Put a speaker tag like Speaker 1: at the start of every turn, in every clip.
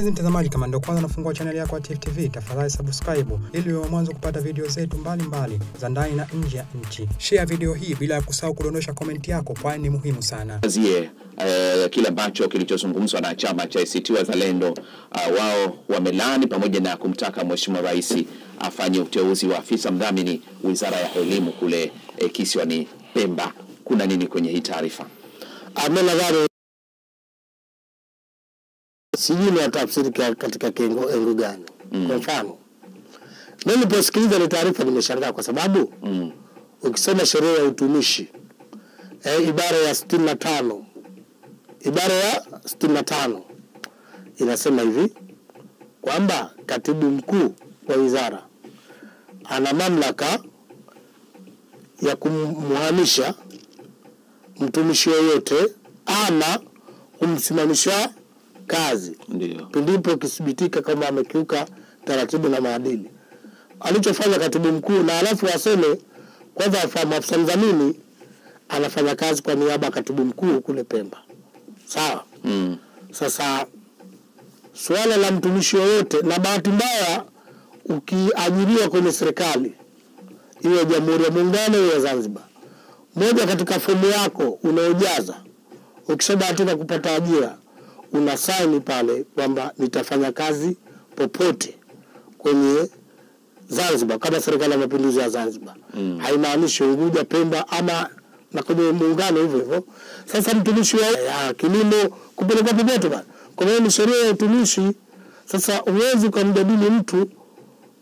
Speaker 1: Mpenzi mtazamaji, kama ndio kwanza nafungua chaneli yako ya Tifu TV, tafadhali subscribe ili uwe mwanzo kupata video zetu mbalimbali za ndani na nje ya nchi. Share video hii bila ya kusahau kudondosha komenti yako, kwani ni muhimu sana.
Speaker 2: zie eh, kile ambacho kilichozungumzwa na chama cha ACT Wazalendo. Uh, wao wamelani pamoja na kumtaka Mheshimiwa Rais afanye uteuzi wa afisa mdhamini Wizara ya Elimu kule eh, kisiwani Pemba. Kuna nini kwenye hii taarifa?
Speaker 3: Ame nadhani sijui ni watafsiri katika kiengo engo gani. Kwa mfano mimi niliposikiliza ile taarifa nimeshangaa kwa sababu
Speaker 2: Mm.
Speaker 3: ukisoma sheria ya utumishi e, ibara ya sitini na tano ibara ya sitini na tano inasema hivi kwamba katibu mkuu wa wizara ana mamlaka ya kumhamisha mtumishi yoyote ama kumsimamisha kazi
Speaker 2: Ndio.
Speaker 3: pindipo ikithibitika kama amekiuka taratibu na maadili alichofanya katibu mkuu, na alafu aseme kwanza, afahamu afisa mdhamini anafanya kazi kwa niaba ya katibu mkuu kule Pemba, sawa.
Speaker 2: Mm.
Speaker 3: Sasa suala la mtumishi yoyote, na bahati mbaya ukiajiriwa kwenye serikali iwe Jamhuri ya Muungano iwe ya Zanzibar, moja katika fomu yako unaojaza, ukishabahatika kupata ajira, una saini pale kwamba nitafanya kazi popote kwenye Zanzibar kama serikali ya mapinduzi ya Zanzibar mm. haimaanishi Unguja, Pemba ama na kwenye muungano hivyo hivyo. Sasa mtumishi wa ya kilimo kupelekwa popote bana, kwa hiyo ni sheria ya utumishi. Sasa huwezi ukamjadili mtu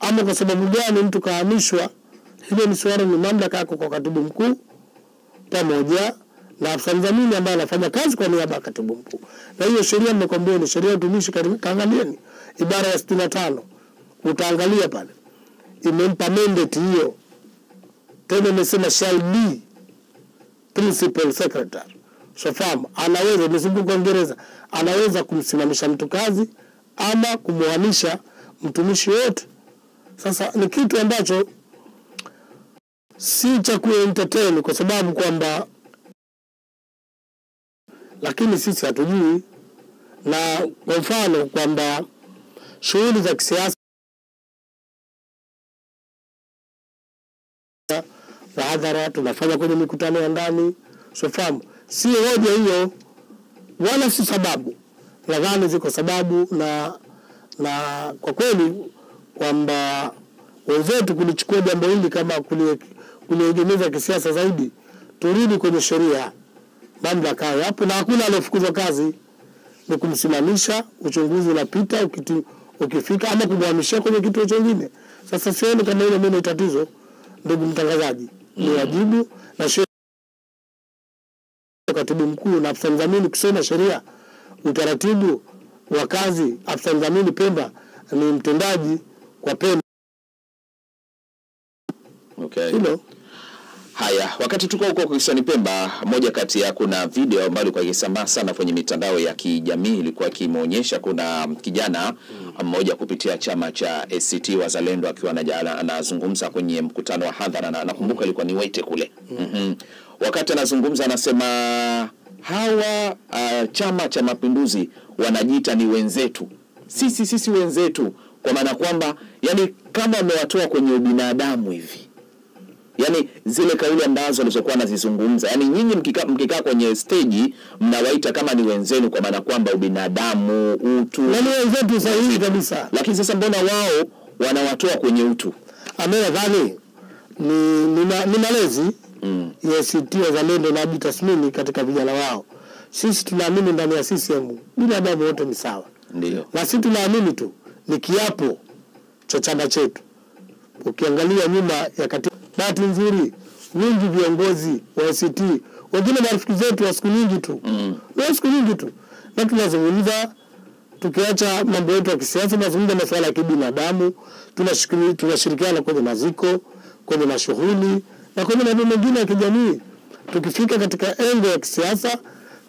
Speaker 3: ama kwa sababu gani mtu kahamishwa. Hilo ni swala, ni mamlaka yako kwa katibu mkuu pamoja na afisa mdhamini ambaye anafanya kazi kwa niaba ya katibu mkuu. Na hiyo sheria nimekwambia ni sheria ya utumishi, kaangalieni ibara ya sitini na tano utaangalia pale imempa mandate hiyo, tena imesema shall be principal secretary. Shafahamu, anaweza imezunguka ngereza anaweza kumsimamisha mtu kazi ama kumwanisha mtumishi yote. Sasa ni kitu ambacho si cha kuentertain kwa sababu kwamba, lakini sisi hatujui, na kwa mfano kwamba shughuli za kisiasa za hadhara tunafanya kwenye mikutano ya ndani, sifahamu, si hoja hiyo wala si sababu. Nadhani ziko sababu na na kwa kweli kwamba wenzetu kulichukua jambo hili kama kulie- kuliegemeza kisiasa zaidi, turudi kwenye sheria, mamlaka hayo hapo, na hakuna aliyefukuzwa kazi, ni kumsimamisha, uchunguzi unapita, ukifika ama kumhamishia kwenye kituo chingine. Sasa sioni kama hilo mimi ni tatizo, ndugu mtangazaji, ni wajibu na sheria katibu mkuu na afisa mdhamini kusoma sheria utaratibu wa kazi. Afisa mdhamini Pemba ni mtendaji kwa Pemba,
Speaker 2: Okay.
Speaker 3: hilo
Speaker 2: Haya, wakati tuko huko kisiwani Pemba, moja kati ya kuna video ambayo ilikuwa ikisambaa sana kwenye mitandao ya kijamii ilikuwa kimeonyesha kuna kijana mmoja kupitia chama cha ACT Wazalendo akiwa anazungumza kwenye mkutano wa hadhara, na nakumbuka ilikuwa ni Wete kule. mm -hmm. Wakati anazungumza anasema hawa uh, chama cha Mapinduzi wanajiita ni wenzetu, sisi sisi wenzetu, kwa maana kwamba yani kama wamewatoa kwenye ubinadamu hivi yani zile kauli ambazo alizokuwa anazizungumza, yani nyinyi mkikaa mkika kwenye steji mnawaita kama ni wenzenu, kwa maana kwamba ubinadamu, utu,
Speaker 3: nani wenzetu sahihi kabisa.
Speaker 2: lakini sasa mbona wao wanawatoa kwenye utu?
Speaker 3: Ame nadhani ni, ni, ma- ni malezi
Speaker 2: Mm.
Speaker 3: ya ACT Wazalendo na jitathmini katika vijana wao. Sisi tunaamini ndani ya CCM binadamu wote ni sawa,
Speaker 2: Ndio.
Speaker 3: na sisi tunaamini tu ni kiapo cha chama chetu. Ukiangalia nyuma ya katiba, bahati nzuri wingi viongozi wa ACT wengine marafiki zetu wa siku nyingi tu
Speaker 2: Mm.
Speaker 3: wa siku nyingi tu, na tunazungumza tukiacha mambo yetu ya kisiasa, tunazungumza masuala ya kibinadamu, tunashirikiana kwenye maziko, kwenye mashughuli na kwenye mambo mengine ya kijamii. Tukifika katika engo ya kisiasa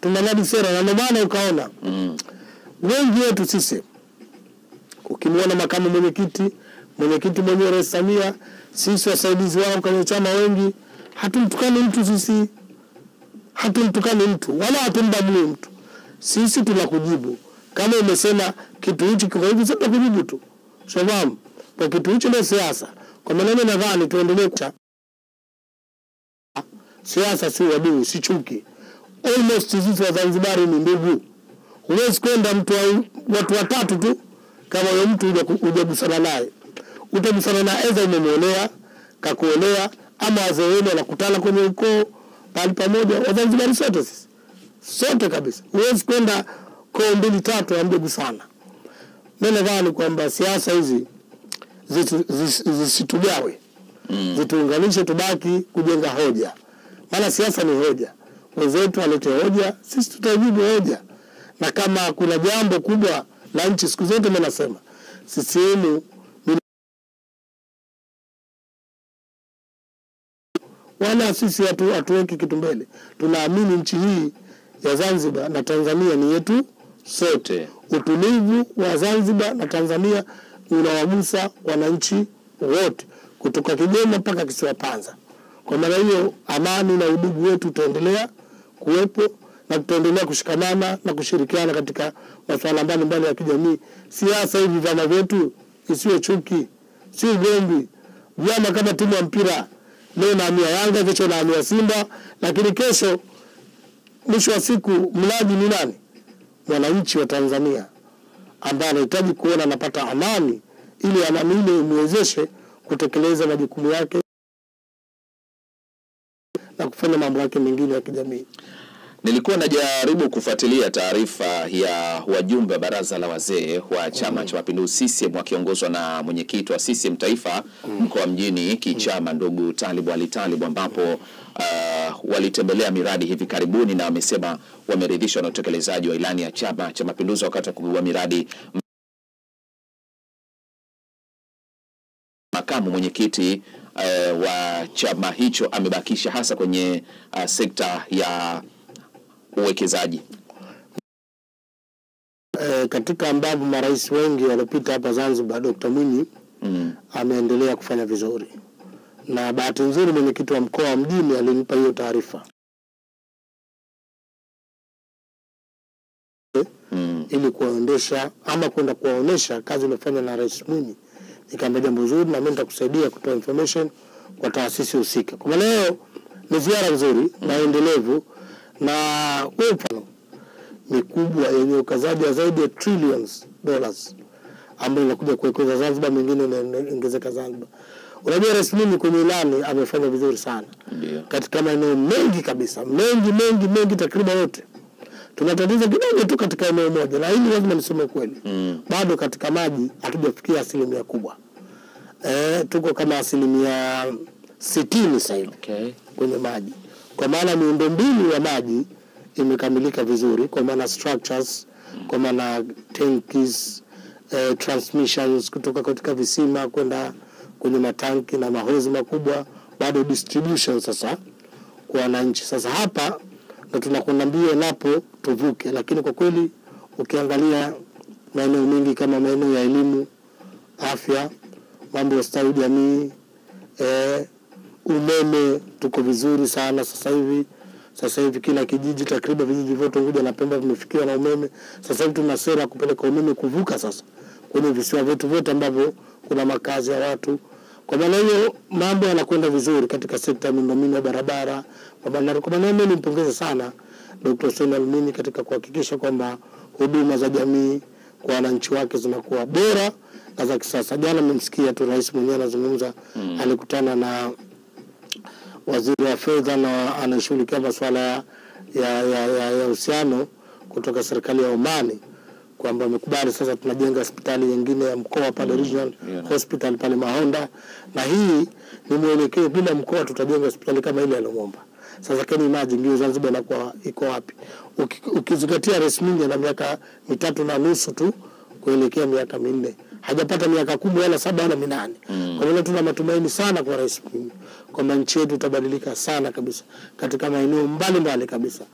Speaker 3: tunanadi sera, na ndio maana ukaona
Speaker 2: Mm.
Speaker 3: wengi wetu sisi, ukimwona makamu mwenyekiti, mwenyekiti mwenyewe Rais Samia, sisi wasaidizi wao kwenye chama wengi, hatumtukani mtu sisi, hatumtukani mtu wala hatumbagui mtu. Sisi tunakujibu Kama umesema kitu hichi kiko hivi, sasa kujibu tu, shafahamu kwa kitu hicho ndio siasa. Kwa mimi nadhani tuendelee kucha siasa, si uadui, si chuki. Almost sisi Wazanzibari ni ndugu. Huwezi kwenda mtu wa, watu watatu tu kama huyo mtu huja- hujagusana naye, utagusana na aidha umemwonea kakuonea, ama wazee wenu wanakutana kwenye ukoo pahali pamoja. Wazanzibari sote sisi sote kabisa, huwezi kwenda koo mbili tatu hamjagusana. Mi nadhani kwamba siasa hizi zisitugawe mm. zituunganishe, tubaki kujenga hoja, maana siasa ni hoja. Wenzetu walete hoja, sisi tutajibu hoja, na kama kuna jambo kubwa la nchi, siku zote mimi nasema CCM wala sisi hatu- hatuweki kitu mbele. Tunaamini nchi hii ya Zanzibar na Tanzania ni yetu sote. Utulivu wa Zanzibar na Tanzania unawagusa wananchi wote kutoka Kigoma mpaka kisiwa Panza. Kwa maana hiyo, amani na udugu wetu utaendelea kuwepo na tutaendelea kushikamana na kushirikiana katika masuala mbalimbali ya kijamii. Siasa hivi vyama vyetu isiwe chuki, si ugomvi. Vyama kama timu ya mpira, leo naamia Yanga, kesho naamia Simba, lakini kesho, mwisho wa siku, mlaji ni nani? Mwananchi wa Tanzania ambaye anahitaji kuona anapata amani, ili amani ile imwezeshe kutekeleza majukumu yake na kufanya mambo yake mengine ya kijamii.
Speaker 2: Nilikuwa najaribu kufuatilia taarifa ya wajumbe wa baraza la wazee wa Chama cha Mapinduzi CCM wakiongozwa na mwenyekiti wa CCM taifa mkoa mjini Kichama, ndugu Talibu Ali Talibu, ambapo uh, walitembelea miradi hivi karibuni na wamesema wameridhishwa na utekelezaji wa ilani ya Chama cha Mapinduzi wakati wa kugua miradi. Makamu mwenyekiti uh, wa chama hicho amebakisha hasa kwenye uh, sekta ya uwekezaji.
Speaker 3: E, katika ambavyo marais wengi waliopita hapa Zanzibar, Dr. Mwinyi
Speaker 2: Mm.
Speaker 3: ameendelea kufanya vizuri, na bahati nzuri mwenyekiti wa mkoa wa mjini alinipa hiyo taarifa
Speaker 2: Mm.
Speaker 3: ili kuwaondesha ama kwenda kuwaonesha kazi iliyofanywa na Rais Mwinyi. Nikaambia jambo zuri, na mimi nitakusaidia kutoa information kwa taasisi husika. Kwa maana hiyo ni ziara nzuri na endelevu, na kwa mfano mikubwa yenye ukazaji wa zaidi ya trillions dollars ambayo inakuja kuwekeza Zanzibar, mengine inaongezeka Zanzibar. Unajua, Rais Mwinyi kwenye ilani amefanya vizuri sana
Speaker 2: Ndio.
Speaker 3: katika maeneo mengi kabisa, mengi mengi mengi, takriban yote. Tuna tatizo kidogo tu katika eneo moja, na hili lazima niseme kweli
Speaker 2: Mm.
Speaker 3: bado katika maji hatujafikia asilimia kubwa. E, tuko kama asilimia sitini sasa hivi
Speaker 2: Okay.
Speaker 3: kwenye maji, kwa maana miundombinu ya maji imekamilika vizuri, kwa maana structures, kwa maana tanks, eh, transmissions kutoka katika visima kwenda kwenye matanki na mahozi makubwa, bado distribution sasa kwa wananchi. Sasa hapa ndo tunakuambia napo tuvuke, lakini kwa kweli ukiangalia maeneo mengi kama maeneo ya elimu, afya, mambo ya ustawi jamii, eh, umeme tuko vizuri sana sasa hivi. Sasa hivi kila kijiji, takriban vijiji vyote Unguja na Pemba vimefikiwa na umeme. Sasa hivi tuna sera kupeleka umeme kuvuka sasa kwenye visiwa vyetu vyote ambavyo kuna makazi ya watu. Kwa maana hiyo mambo yanakwenda vizuri katika sekta ya miundombinu ya barabara, kwa maana kwa maana mimi nimpongeze sana Dr. Hussein Almini katika kuhakikisha kwamba huduma za jamii kwa wananchi wake zinakuwa bora na za kisasa. Jana mmemsikia tu rais mwenyewe anazungumza, mm. alikutana na waziri wa fedha na anashughulikia masuala ya ya ya ya ya uhusiano kutoka serikali ya Omani kwamba amekubali sasa tunajenga hospitali nyingine ya mkoa pale regional
Speaker 2: yeah.
Speaker 3: hospital pale Mahonda, na hii ni mwelekeo, bila mkoa tutajenga hospitali kama ile aliyomwomba. Sasa kani imagine ndio Zanzibar inakuwa iko wapi? Ukizingatia Rais Mwinyi ana miaka mitatu na nusu tu kuelekea miaka minne, hajapata miaka kumi wala saba wala minane. mm. Kwa maana tuna matumaini sana kwa Rais Mwinyi kwamba nchi yetu itabadilika sana kabisa katika maeneo mbalimbali kabisa.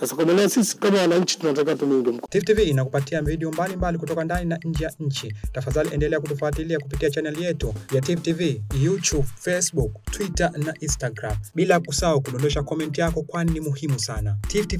Speaker 3: Sasa kwa maana sisi kama wananchi tunataka tumuunge mkono.
Speaker 1: Tifu TV inakupatia video mbalimbali kutoka ndani na nje ya nchi. Tafadhali endelea kutufuatilia kupitia chaneli yetu ya Tifu TV, YouTube, Facebook, Twitter na Instagram, bila kusahau kudondosha komenti yako, kwani ni muhimu sana. Tifu TV